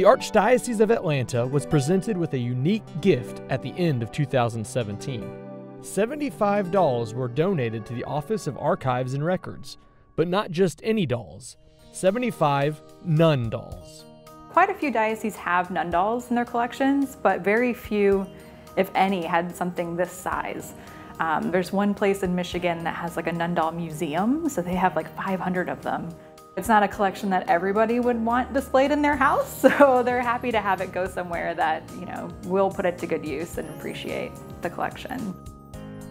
The Archdiocese of Atlanta was presented with a unique gift at the end of 2017. $75 were donated to the Office of Archives and Records, but not just any dolls 75 nun dolls. Quite a few dioceses have nun dolls in their collections, but very few, if any, had something this size. Um, there's one place in Michigan that has like a nun doll museum, so they have like 500 of them. It's not a collection that everybody would want displayed in their house, so they're happy to have it go somewhere that, you know, will put it to good use and appreciate the collection.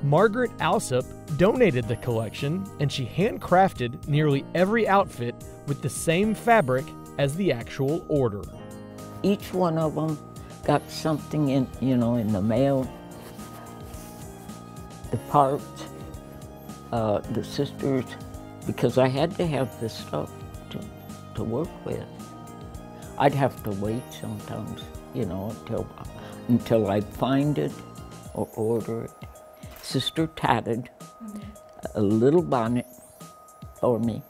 Margaret Alsop donated the collection and she handcrafted nearly every outfit with the same fabric as the actual order. Each one of them got something in, you know, in the mail. The parts, uh, the sisters, because I had to have this stuff to, to work with. I'd have to wait sometimes, you know, until, until I'd find it or order it. Sister tatted a little bonnet for me,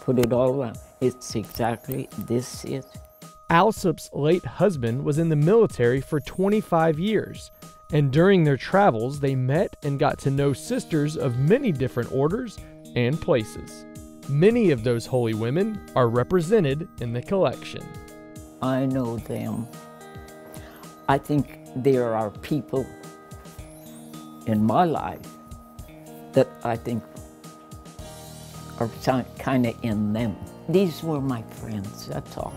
put it all around. It's exactly this is. Alsop's late husband was in the military for 25 years, and during their travels, they met and got to know sisters of many different orders and places. Many of those holy women are represented in the collection. I know them. I think there are people in my life that I think are kind of in them. These were my friends, that's all.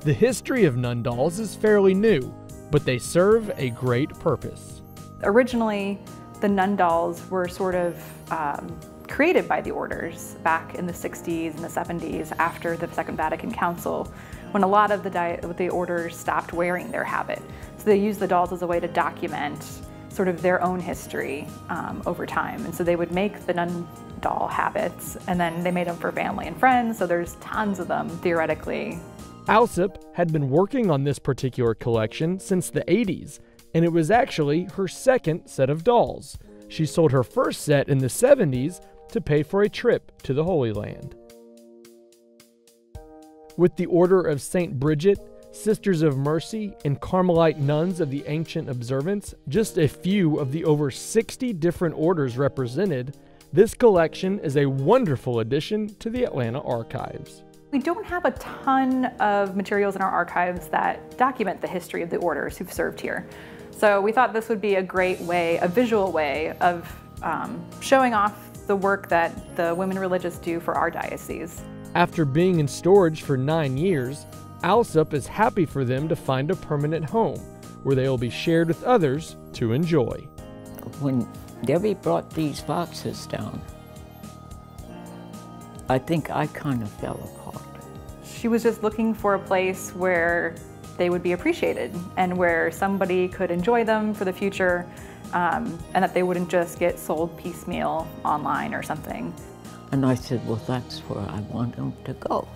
The history of nun dolls is fairly new, but they serve a great purpose. Originally, the nun dolls were sort of um, created by the orders back in the 60s and the 70s after the Second Vatican Council when a lot of the, the orders stopped wearing their habit. So they used the dolls as a way to document sort of their own history um, over time. And so they would make the nun doll habits and then they made them for family and friends. So there's tons of them theoretically. Alsop had been working on this particular collection since the 80s, and it was actually her second set of dolls. She sold her first set in the 70s to pay for a trip to the Holy Land. With the Order of St. Bridget, Sisters of Mercy, and Carmelite nuns of the ancient observance, just a few of the over 60 different orders represented, this collection is a wonderful addition to the Atlanta archives. We don't have a ton of materials in our archives that document the history of the orders who've served here. So we thought this would be a great way, a visual way of um, showing off the work that the women religious do for our diocese. After being in storage for nine years, Alsop is happy for them to find a permanent home where they will be shared with others to enjoy. When Debbie brought these boxes down, I think I kind of fell apart. She was just looking for a place where they would be appreciated and where somebody could enjoy them for the future um, and that they wouldn't just get sold piecemeal online or something. And I said, well, that's where I want them to go.